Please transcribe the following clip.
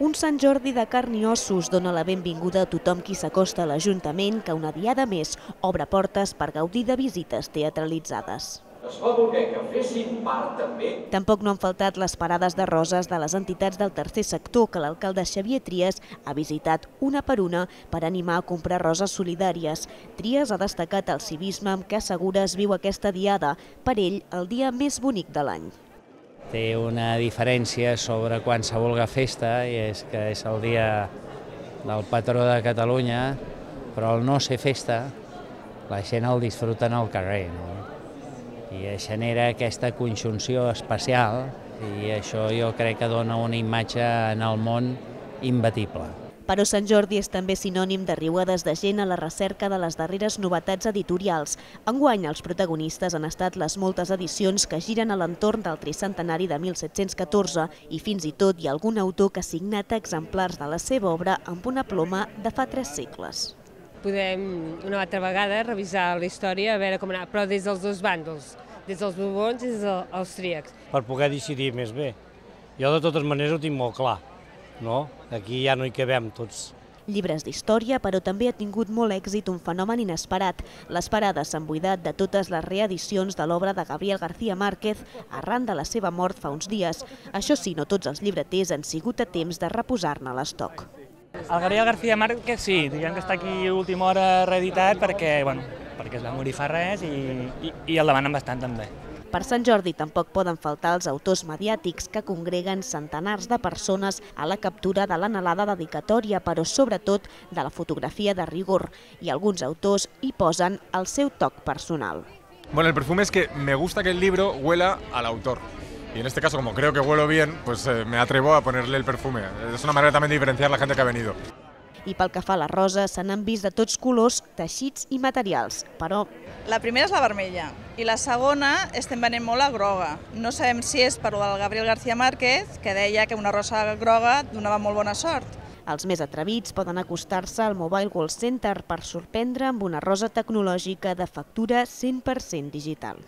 Un Sant Jordi de carn i ossos dona la benvinguda a tothom qui s'acosta a l'Ajuntament que una diada més obre portes per gaudir de visites teatralitzades. Es va voler que fessin part també Tampoc no han faltat les parades de roses de les entitats del tercer sector que l'alcalde Xavier Trias ha visitat una per una per animar a comprar roses solidàries. Trias ha destacat el civisme amb què assegura es viu aquesta diada, per ell el dia més bonic de l'any. Té una diferència sobre qualsevol festa i és que és el dia del patró de Catalunya, però al no ser festa, la gent el disfruta en el carrer. No? I genera aquesta conjunció especial i això jo crec que dona una imatge en el món imbatible. Però Sant Jordi és també sinònim de riuades de gent a la recerca de les darreres novetats editorials. Enguany, els protagonistes han estat les moltes edicions que giren a l'entorn del tricentenari de 1714 i fins i tot hi ha algun autor que ha signat exemplars de la seva obra amb una ploma de fa tres segles. Podem una altra vegada revisar la història, a veure com anar, però des dels dos bàndols, des dels bubons i des dels austríacs. per poder decidir més bé. Jo de totes maneres ho tinc molt clar, no? Aquí ja no hi cabem tots. Llibres d'història, però també ha tingut molt èxit un fenomen inesperat. Les parades s'han buidat de totes les reedicions de l'obra de Gabriel García Márquez arran de la seva mort fa uns dies. Això sí, no tots els llibreters han sigut a temps de reposar-ne l'estoc. El Gabriel García Márquez sí, diguem que està aquí a última hora reeditat perquè, bueno, perquè es va morir fa res i, i, i el demanen bastant també. Per Sant Jordi tampoc poden faltar els autors mediàtics que congreguen centenars de persones a la captura de l'anhelada dedicatòria, però sobretot de la fotografia de rigor, i alguns autors hi posen el seu toc personal. Bueno, el perfume es que me gusta que el libro huela al autor. Y en este caso, como creo que huelo bien, pues eh, me atrevo a ponerle el perfume. Es una manera también de diferenciar la gente que ha venido. I pel que fa a les roses, se n'han vist de tots colors, teixits i materials, però La primera és la vermella i la segona estem venent molt la groga. No sabem si és per del Gabriel García Márquez, que deia que una rosa groga donava molt bona sort. els més atrevits poden acostar-se al Mobile World Center per sorprendre amb una rosa tecnològica de factura 100% digital.